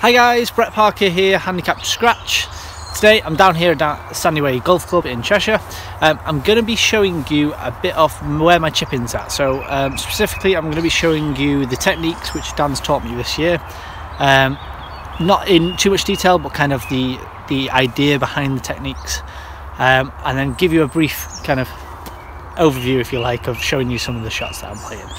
Hi guys, Brett Parker here, Handicap to Scratch. Today I'm down here at Stanley Way Golf Club in Cheshire. Um, I'm going to be showing you a bit of where my chipping's at. So um, specifically I'm going to be showing you the techniques which Dan's taught me this year. Um, not in too much detail but kind of the, the idea behind the techniques um, and then give you a brief kind of overview if you like of showing you some of the shots that I'm playing.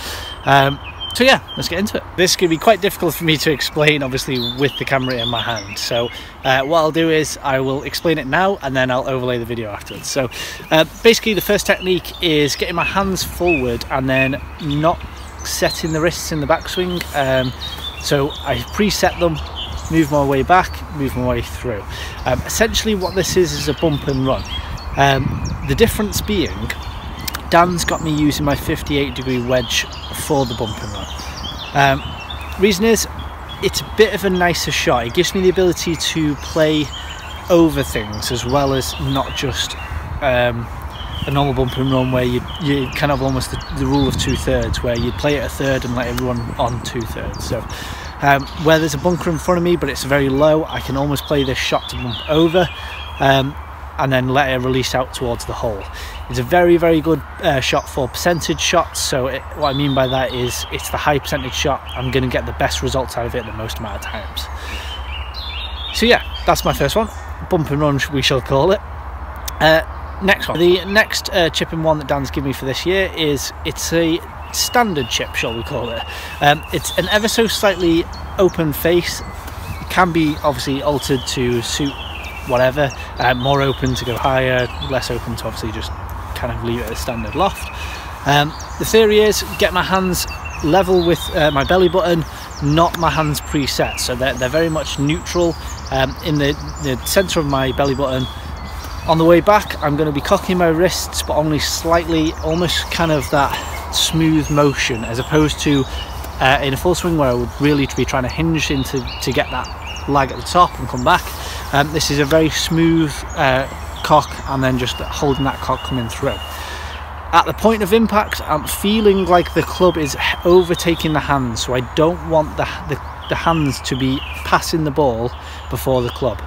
So yeah, let's get into it. This could be quite difficult for me to explain, obviously, with the camera in my hand. So uh, what I'll do is I will explain it now and then I'll overlay the video afterwards. So uh, basically the first technique is getting my hands forward and then not setting the wrists in the backswing. Um, so I preset them, move my way back, move my way through. Um, essentially what this is is a bump and run. Um, the difference being Dan's got me using my 58 degree wedge for the bump run. Um, reason is, it's a bit of a nicer shot. It gives me the ability to play over things as well as not just um, a normal bump run where you you kind of almost the, the rule of two thirds where you play it a third and let it run on two thirds. So um, where there's a bunker in front of me but it's very low, I can almost play this shot to bump over. Um, and then let it release out towards the hole. It's a very, very good uh, shot for percentage shots. So it, what I mean by that is it's the high percentage shot. I'm going to get the best results out of it the most amount of times. So yeah, that's my first one. Bump and run, we shall call it. Uh, next one. The next uh, chipping one that Dan's given me for this year is it's a standard chip, shall we call it. Um, it's an ever so slightly open face. It can be obviously altered to suit whatever. Uh, more open to go higher, less open to obviously just kind of leave it at a standard loft. Um, the theory is get my hands level with uh, my belly button, not my hands preset. So they're, they're very much neutral um, in the, the centre of my belly button. On the way back, I'm going to be cocking my wrists, but only slightly, almost kind of that smooth motion, as opposed to uh, in a full swing where I would really be trying to hinge into to get that lag at the top and come back. Um, this is a very smooth uh, cock and then just holding that cock coming through. At the point of impact, I'm feeling like the club is overtaking the hands, so I don't want the, the, the hands to be passing the ball before the club.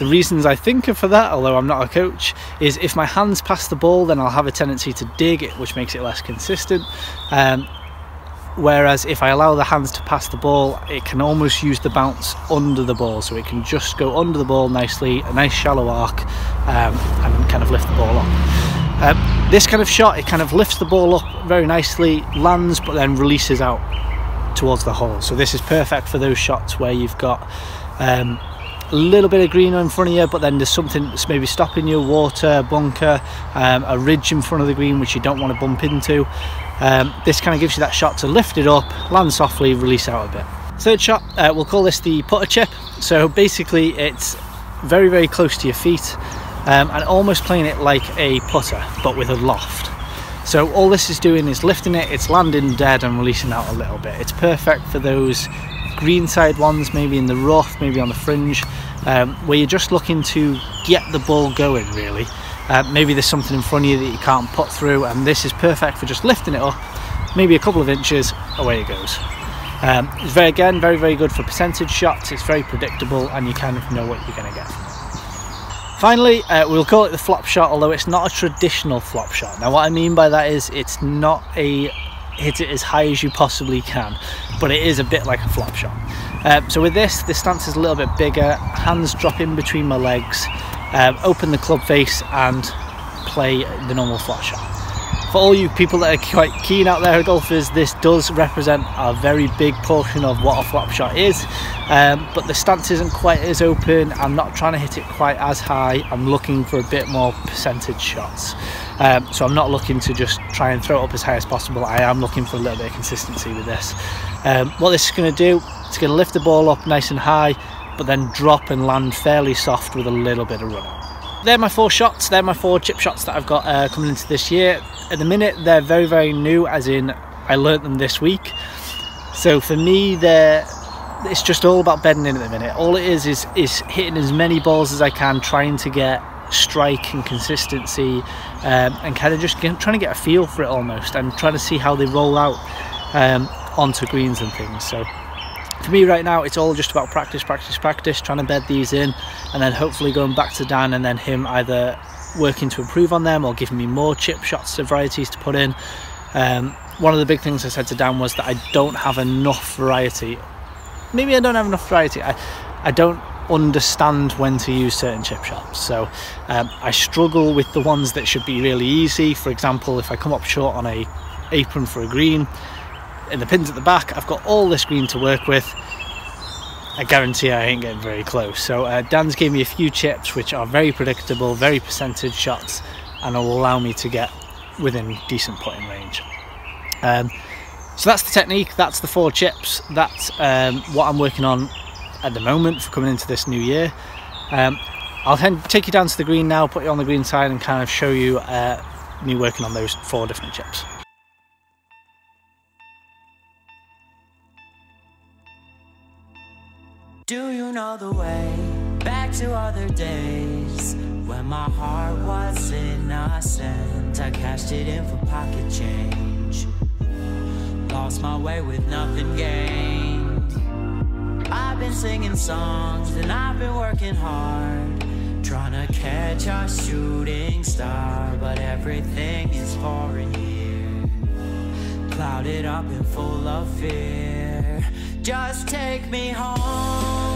The reasons I think of for that, although I'm not a coach, is if my hands pass the ball, then I'll have a tendency to dig it, which makes it less consistent. Um, whereas if I allow the hands to pass the ball it can almost use the bounce under the ball. So it can just go under the ball nicely a nice shallow arc um, and kind of lift the ball up. Um, this kind of shot it kind of lifts the ball up very nicely lands but then releases out towards the hole. So this is perfect for those shots where you've got um, a little bit of green in front of you but then there's something that's maybe stopping you water bunker um, a ridge in front of the green which you don't want to bump into. Um, this kind of gives you that shot to lift it up land softly release out a bit. Third shot uh, we'll call this the putter chip. So basically it's very very close to your feet um, and almost playing it like a putter but with a loft. So all this is doing is lifting it it's landing dead and releasing out a little bit. It's perfect for those greenside ones, maybe in the rough, maybe on the fringe, um, where you're just looking to get the ball going really. Uh, maybe there's something in front of you that you can't put through and this is perfect for just lifting it up, maybe a couple of inches, away it goes. Um, it's very again very very good for percentage shots, it's very predictable and you kind of know what you're going to get. Finally, uh, we'll call it the flop shot, although it's not a traditional flop shot. Now what I mean by that is it's not a hit it as high as you possibly can but it is a bit like a flop shot. Um, so with this the stance is a little bit bigger hands drop in between my legs um, open the club face and play the normal flop shot for all you people that are quite keen out there golfers this does represent a very big portion of what a flop shot is. Um, but the stance isn't quite as open. I'm not trying to hit it quite as high. I'm looking for a bit more percentage shots. Um, so I'm not looking to just try and throw it up as high as possible. I am looking for a little bit of consistency with this. Um, what this is going to do, it's going to lift the ball up nice and high, but then drop and land fairly soft with a little bit of run They're my four shots, they're my four chip shots that I've got uh, coming into this year. At the minute, they're very, very new, as in I learnt them this week. So for me, they're it's just all about bedding in at the minute. All it is is is hitting as many balls as I can, trying to get strike and consistency um, and kind of just get, trying to get a feel for it almost and trying to see how they roll out um, onto greens and things so for me right now it's all just about practice practice practice trying to bed these in and then hopefully going back to Dan and then him either working to improve on them or giving me more chip shots of varieties to put in. Um, one of the big things I said to Dan was that I don't have enough variety. Maybe I don't have enough variety. I, I don't understand when to use certain chip shots. So um, I struggle with the ones that should be really easy. For example if I come up short on a apron for a green in the pins at the back I've got all this green to work with I guarantee I ain't getting very close so uh, Dan's gave me a few chips which are very predictable very percentage shots and will allow me to get within decent putting range um, so that's the technique that's the four chips that's um, what I'm working on at the moment for coming into this new year. Um, I'll take you down to the green now, put you on the green side and kind of show you uh, me working on those four different chips. Do you know the way back to other days when my heart was innocent? I cashed it in for pocket change, lost my way with nothing gained. I've been singing songs and I've been working hard Trying to catch a shooting star But everything is foreign here Clouded up and full of fear Just take me home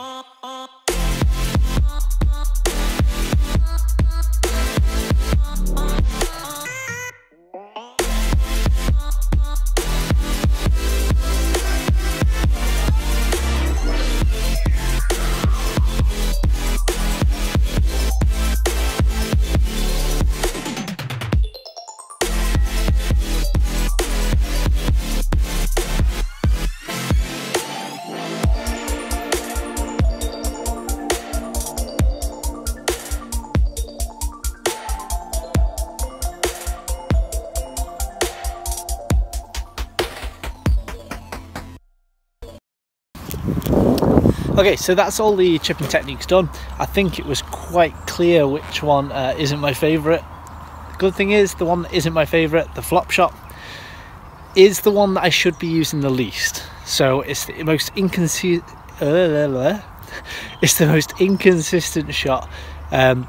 Okay, so that's all the chipping techniques done. I think it was quite clear which one uh, isn't my favourite. The good thing is, the one that isn't my favourite, the flop shot, is the one that I should be using the least. So it's the most inconsistent. Uh, it's the most inconsistent shot. Um,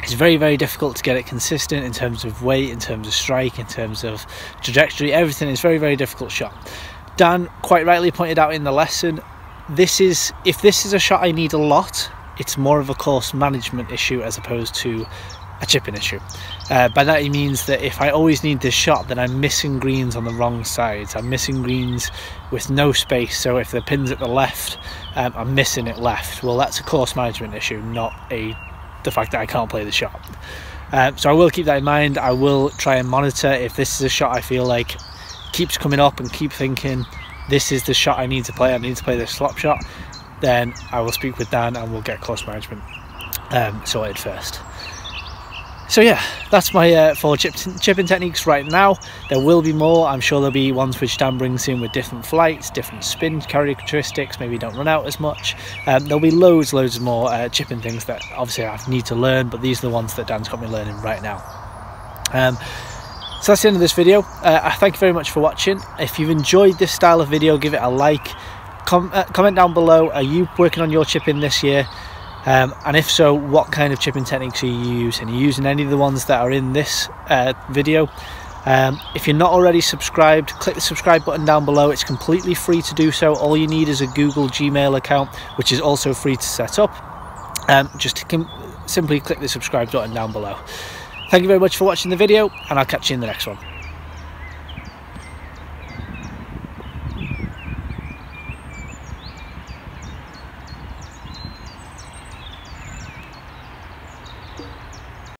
it's very very difficult to get it consistent in terms of weight in terms of strike in terms of trajectory everything is very very difficult shot dan quite rightly pointed out in the lesson this is if this is a shot I need a lot it's more of a course management issue as opposed to a chipping issue. Uh, by that he means that if I always need this shot then I'm missing greens on the wrong sides. I'm missing greens with no space so if the pin's at the left um, I'm missing it left. Well that's a course management issue not a the fact that I can't play the shot. Uh, so I will keep that in mind. I will try and monitor if this is a shot I feel like keeps coming up and keep thinking this is the shot I need to play. I need to play this flop shot. Then I will speak with Dan and we'll get course management um, sorted first. So yeah, that's my uh, four chip chipping techniques right now. There will be more. I'm sure there'll be ones which Dan brings in with different flights, different spin characteristics. Maybe don't run out as much. Um, there'll be loads, loads of more uh, chipping things that obviously I need to learn, but these are the ones that Dan's got me learning right now. Um, so that's the end of this video. Uh, I thank you very much for watching. If you've enjoyed this style of video, give it a like. Com uh, comment down below. Are you working on your chipping this year? Um, and if so, what kind of chipping techniques are you using? Are you using any of the ones that are in this uh, video? Um, if you're not already subscribed, click the subscribe button down below. It's completely free to do so. All you need is a Google Gmail account, which is also free to set up. Um, just simply click the subscribe button down below. Thank you very much for watching the video, and I'll catch you in the next one.